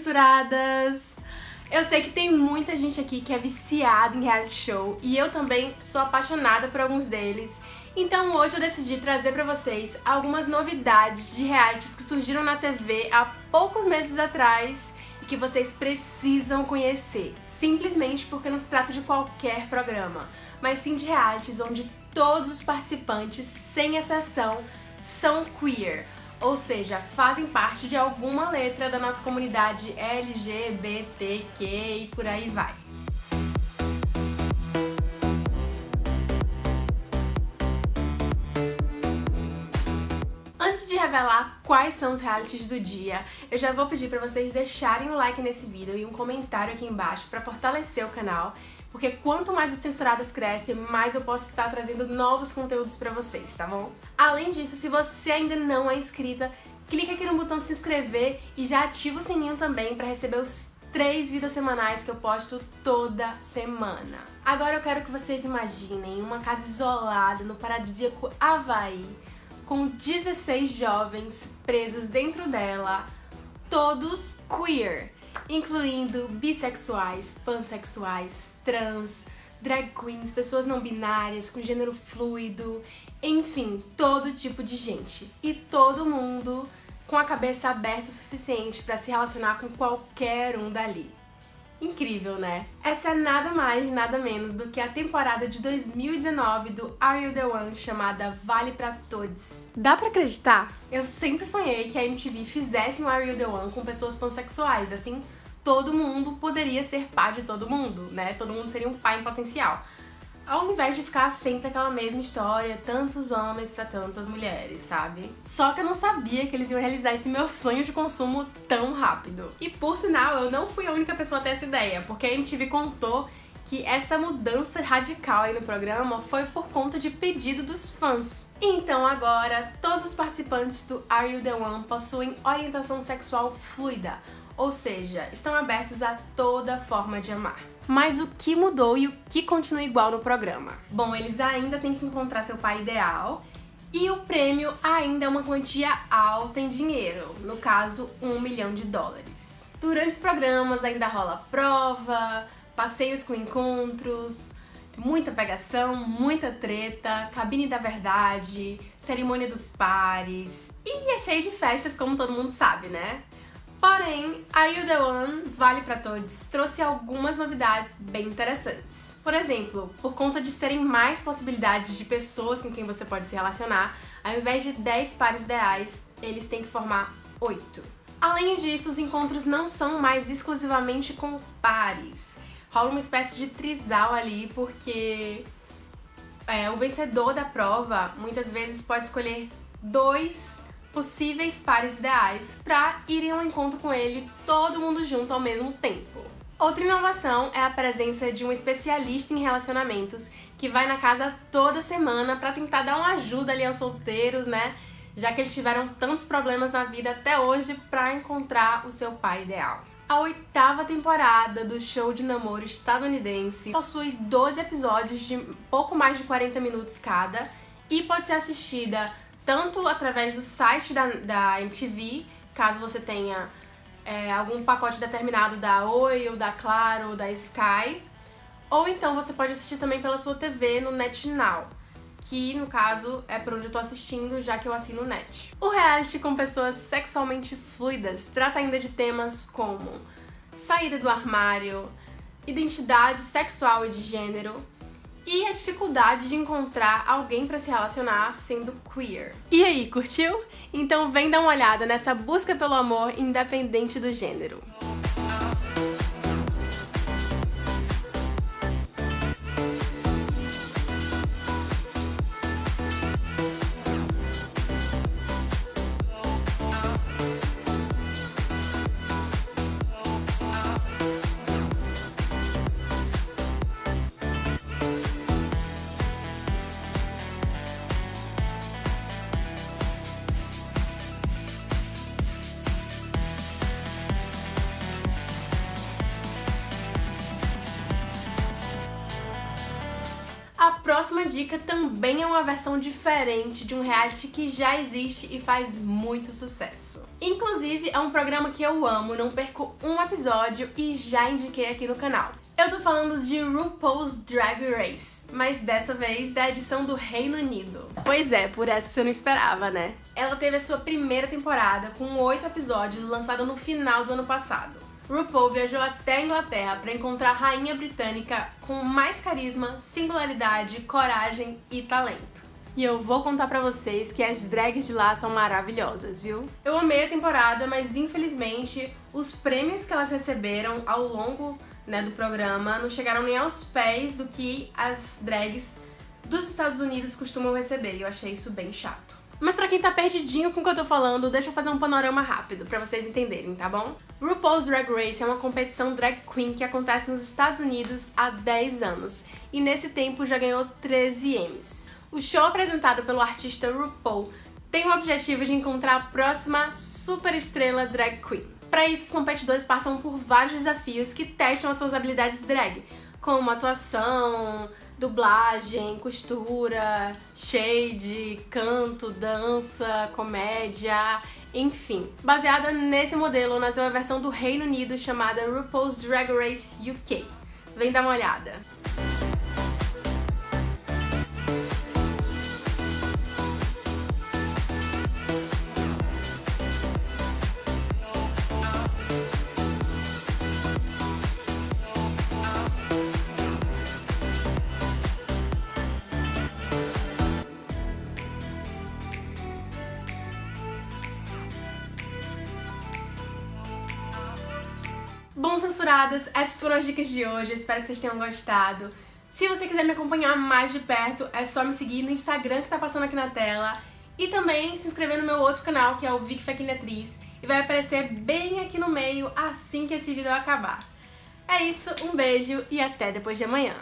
censuradas! Eu sei que tem muita gente aqui que é viciada em reality show e eu também sou apaixonada por alguns deles. Então hoje eu decidi trazer para vocês algumas novidades de realities que surgiram na TV há poucos meses atrás e que vocês precisam conhecer. Simplesmente porque não se trata de qualquer programa, mas sim de realities onde todos os participantes, sem exceção, são queer ou seja, fazem parte de alguma letra da nossa comunidade LGBTQ e por aí vai. Antes de revelar quais são os realities do dia, eu já vou pedir para vocês deixarem um like nesse vídeo e um comentário aqui embaixo para fortalecer o canal porque quanto mais os censurados crescem, mais eu posso estar trazendo novos conteúdos pra vocês, tá bom? Além disso, se você ainda não é inscrita, clique aqui no botão se inscrever e já ativa o sininho também para receber os três vídeos semanais que eu posto toda semana. Agora eu quero que vocês imaginem uma casa isolada no paradisíaco Havaí, com 16 jovens presos dentro dela, todos queer incluindo bissexuais, pansexuais, trans, drag queens, pessoas não binárias, com gênero fluido, enfim, todo tipo de gente. E todo mundo com a cabeça aberta o suficiente para se relacionar com qualquer um dali. Incrível, né? Essa é nada mais, nada menos do que a temporada de 2019 do Are You The One chamada Vale Pra Todos. Dá pra acreditar? Eu sempre sonhei que a MTV fizesse um Are You The One com pessoas pansexuais, assim, todo mundo poderia ser pai de todo mundo, né? Todo mundo seria um pai em potencial. Ao invés de ficar sempre aquela mesma história, tantos homens para tantas mulheres, sabe? Só que eu não sabia que eles iam realizar esse meu sonho de consumo tão rápido. E por sinal, eu não fui a única pessoa a ter essa ideia, porque a MTV contou que essa mudança radical aí no programa foi por conta de pedido dos fãs. Então agora, todos os participantes do Are You The One possuem orientação sexual fluida, ou seja, estão abertos a toda forma de amar. Mas o que mudou e o que continua igual no programa? Bom, eles ainda têm que encontrar seu pai ideal e o prêmio ainda é uma quantia alta em dinheiro, no caso, um milhão de dólares. Durante os programas ainda rola prova, passeios com encontros, muita pegação, muita treta, cabine da verdade, cerimônia dos pares. E é cheio de festas, como todo mundo sabe, né? Porém, Are You The One Vale para Todos trouxe algumas novidades bem interessantes. Por exemplo, por conta de serem mais possibilidades de pessoas com quem você pode se relacionar, ao invés de 10 pares ideais, eles têm que formar 8. Além disso, os encontros não são mais exclusivamente com pares. Rola uma espécie de trisal ali, porque é, o vencedor da prova muitas vezes pode escolher dois possíveis pares ideais para irem ao encontro com ele todo mundo junto ao mesmo tempo. Outra inovação é a presença de um especialista em relacionamentos que vai na casa toda semana para tentar dar uma ajuda ali aos solteiros, né? Já que eles tiveram tantos problemas na vida até hoje para encontrar o seu pai ideal. A oitava temporada do show de namoro estadunidense possui 12 episódios de pouco mais de 40 minutos cada e pode ser assistida tanto através do site da, da MTV, caso você tenha é, algum pacote determinado da Oi, ou da Claro, ou da Sky, ou então você pode assistir também pela sua TV no NetNow, que no caso é por onde eu tô assistindo, já que eu assino o Net. O reality com pessoas sexualmente fluidas trata ainda de temas como saída do armário, identidade sexual e de gênero, e a dificuldade de encontrar alguém para se relacionar sendo queer. E aí, curtiu? Então vem dar uma olhada nessa busca pelo amor independente do gênero. Próxima dica também é uma versão diferente de um reality que já existe e faz muito sucesso. Inclusive, é um programa que eu amo, não perco um episódio e já indiquei aqui no canal. Eu tô falando de RuPaul's Drag Race, mas dessa vez da edição do Reino Unido. Pois é, por essa você não esperava, né? Ela teve a sua primeira temporada com oito episódios lançada no final do ano passado. RuPaul viajou até a Inglaterra para encontrar a rainha britânica com mais carisma, singularidade, coragem e talento. E eu vou contar pra vocês que as drags de lá são maravilhosas, viu? Eu amei a temporada, mas infelizmente os prêmios que elas receberam ao longo né, do programa não chegaram nem aos pés do que as drags dos Estados Unidos costumam receber. E eu achei isso bem chato. Mas pra quem tá perdidinho com o que eu tô falando, deixa eu fazer um panorama rápido pra vocês entenderem, tá bom? RuPaul's Drag Race é uma competição drag queen que acontece nos Estados Unidos há 10 anos e nesse tempo já ganhou 13 Emmys. O show apresentado pelo artista RuPaul tem o objetivo de encontrar a próxima super estrela drag queen. Para isso, os competidores passam por vários desafios que testam as suas habilidades drag, como atuação, dublagem, costura, shade, canto, dança, comédia, enfim. Baseada nesse modelo, nasceu a versão do Reino Unido chamada RuPaul's Drag Race UK. Vem dar uma olhada. Censuradas, essas foram as dicas de hoje, espero que vocês tenham gostado. Se você quiser me acompanhar mais de perto, é só me seguir no Instagram que tá passando aqui na tela e também se inscrever no meu outro canal, que é o Vic Fequine Atriz, e vai aparecer bem aqui no meio assim que esse vídeo acabar. É isso, um beijo e até depois de amanhã.